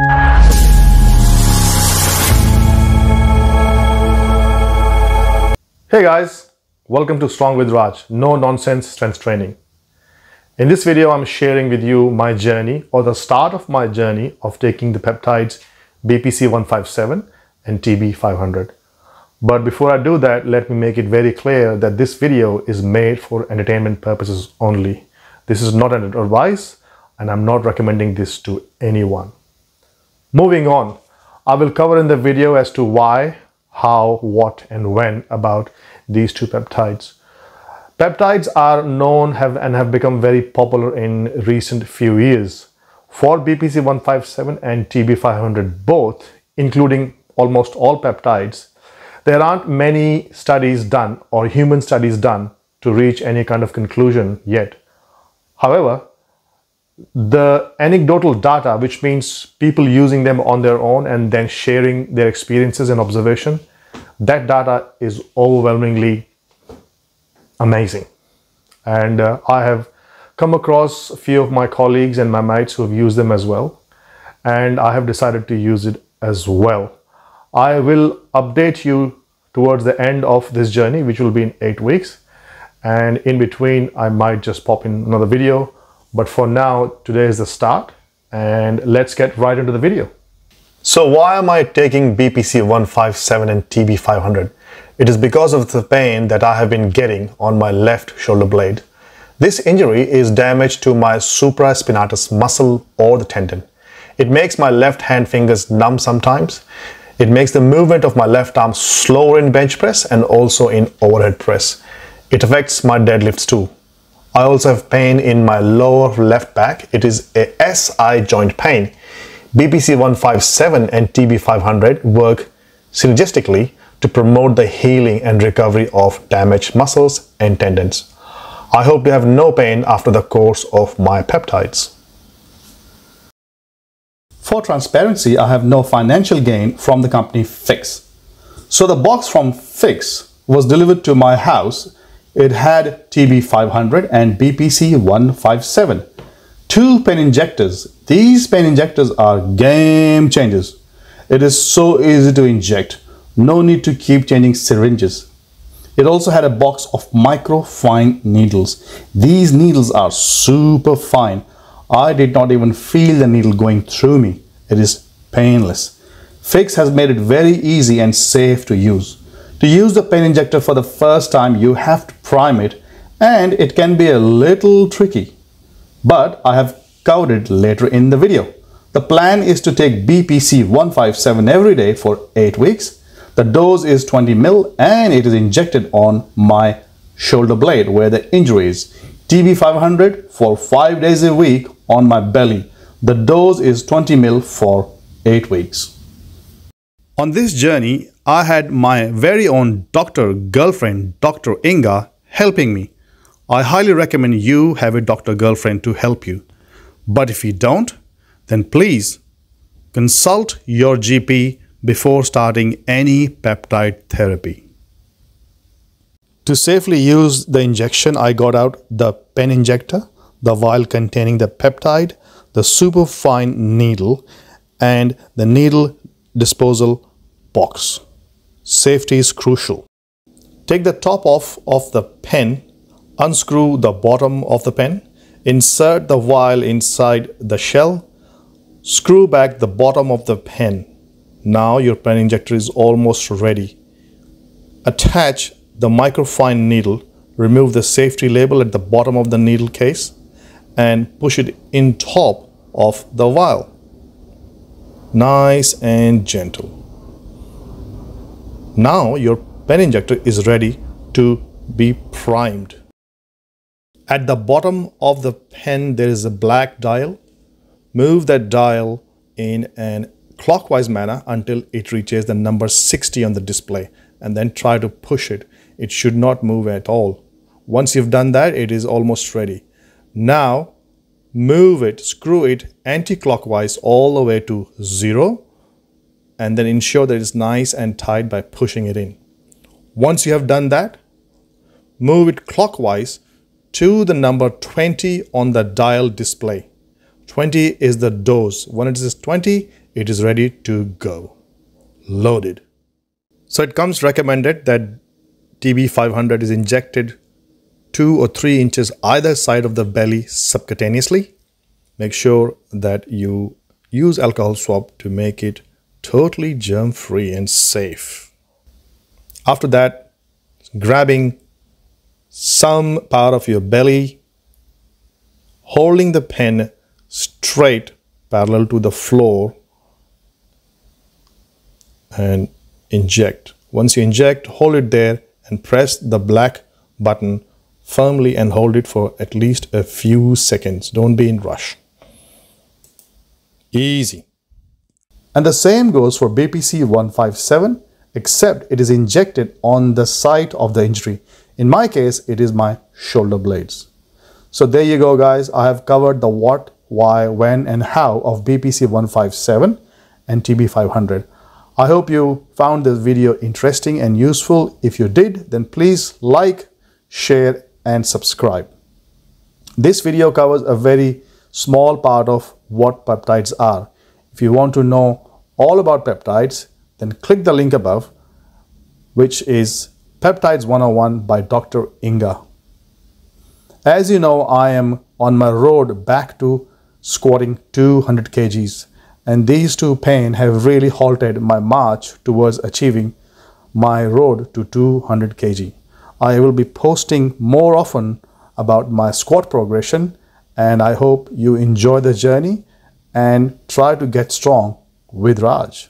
Hey guys, welcome to Strong with Raj, no nonsense strength training. In this video, I'm sharing with you my journey or the start of my journey of taking the peptides BPC 157 and TB 500. But before I do that, let me make it very clear that this video is made for entertainment purposes only. This is not an advice and I'm not recommending this to anyone. Moving on, I will cover in the video as to why how, what, and when about these two peptides. Peptides are known have and have become very popular in recent few years. For BPC 157 and TB 500 both, including almost all peptides, there aren't many studies done or human studies done to reach any kind of conclusion yet. However, the anecdotal data, which means people using them on their own and then sharing their experiences and observation, that data is overwhelmingly amazing. And uh, I have come across a few of my colleagues and my mates who have used them as well. And I have decided to use it as well. I will update you towards the end of this journey, which will be in eight weeks. And in between, I might just pop in another video but for now, today is the start and let's get right into the video. So why am I taking BPC 157 and TB 500? It is because of the pain that I have been getting on my left shoulder blade. This injury is damage to my supraspinatus muscle or the tendon. It makes my left hand fingers numb sometimes. It makes the movement of my left arm slower in bench press and also in overhead press. It affects my deadlifts too. I also have pain in my lower left back. It is a SI joint pain. BPC 157 and TB 500 work synergistically to promote the healing and recovery of damaged muscles and tendons. I hope to have no pain after the course of my peptides. For transparency, I have no financial gain from the company Fix. So the box from Fix was delivered to my house it had TB500 and BPC157. Two pen injectors. These pen injectors are game changers. It is so easy to inject. No need to keep changing syringes. It also had a box of micro fine needles. These needles are super fine. I did not even feel the needle going through me. It is painless. Fix has made it very easy and safe to use. To use the pen injector for the first time, you have to prime it and it can be a little tricky. But I have covered it later in the video. The plan is to take BPC 157 every day for 8 weeks. The dose is 20 ml and it is injected on my shoulder blade where the injury is. TB 500 for 5 days a week on my belly. The dose is 20 ml for 8 weeks. On this journey, I had my very own doctor girlfriend, Dr. Inga, helping me. I highly recommend you have a doctor girlfriend to help you. But if you don't, then please consult your GP before starting any peptide therapy. To safely use the injection, I got out the pen injector, the vial containing the peptide, the superfine needle, and the needle disposal box. Safety is crucial. Take the top off of the pen, unscrew the bottom of the pen, insert the vial inside the shell, screw back the bottom of the pen. Now your pen injector is almost ready. Attach the microfine needle, remove the safety label at the bottom of the needle case and push it in top of the vial. Nice and gentle. Now your pen injector is ready to be primed. At the bottom of the pen there is a black dial. Move that dial in an clockwise manner until it reaches the number 60 on the display and then try to push it. It should not move at all. Once you've done that, it is almost ready. Now, move it, screw it anti-clockwise all the way to zero and then ensure that it's nice and tight by pushing it in. Once you have done that, move it clockwise to the number 20 on the dial display. 20 is the dose. When it is 20, it is ready to go. Loaded. So it comes recommended that TB500 is injected 2 or 3 inches either side of the belly subcutaneously. Make sure that you use alcohol swab to make it totally germ free and safe. After that, grabbing some part of your belly, holding the pen straight parallel to the floor and inject. Once you inject, hold it there and press the black button firmly and hold it for at least a few seconds. Don't be in rush. Easy. And the same goes for BPC 157 except it is injected on the site of the injury. In my case, it is my shoulder blades. So there you go guys. I have covered the what, why, when and how of BPC 157 and TB 500. I hope you found this video interesting and useful. If you did, then please like, share and subscribe. This video covers a very small part of what peptides are. If you want to know all about peptides, then click the link above, which is Peptides 101 by Dr. Inga. As you know, I am on my road back to squatting 200 kgs and these two pain have really halted my march towards achieving my road to 200 kg. I will be posting more often about my squat progression and I hope you enjoy the journey and try to get strong with Raj.